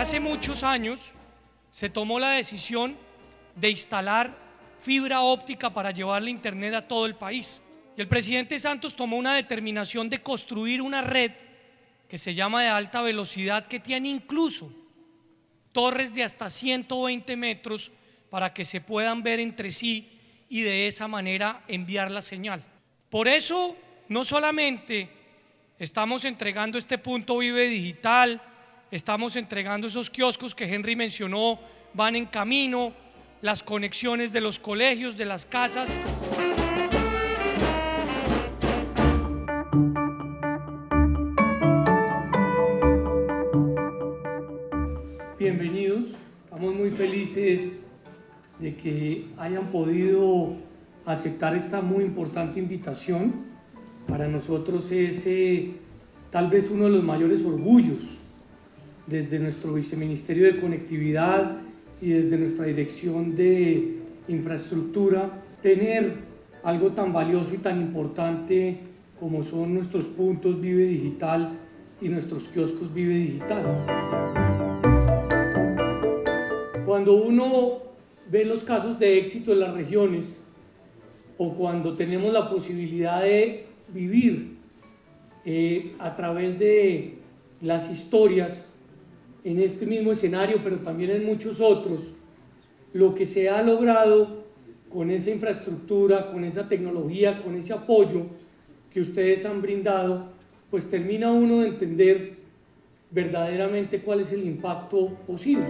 Hace muchos años se tomó la decisión de instalar fibra óptica para llevarle internet a todo el país. Y el presidente Santos tomó una determinación de construir una red que se llama de alta velocidad que tiene incluso torres de hasta 120 metros para que se puedan ver entre sí y de esa manera enviar la señal. Por eso, no solamente estamos entregando este punto Vive Digital, estamos entregando esos kioscos que Henry mencionó, van en camino, las conexiones de los colegios, de las casas. Bienvenidos, estamos muy felices de que hayan podido aceptar esta muy importante invitación. Para nosotros es eh, tal vez uno de los mayores orgullos desde nuestro Viceministerio de Conectividad y desde nuestra Dirección de Infraestructura tener algo tan valioso y tan importante como son nuestros puntos Vive Digital y nuestros kioscos Vive Digital. Cuando uno ve los casos de éxito en las regiones o cuando tenemos la posibilidad de vivir eh, a través de las historias en este mismo escenario, pero también en muchos otros, lo que se ha logrado con esa infraestructura, con esa tecnología, con ese apoyo que ustedes han brindado, pues termina uno de entender verdaderamente cuál es el impacto posible.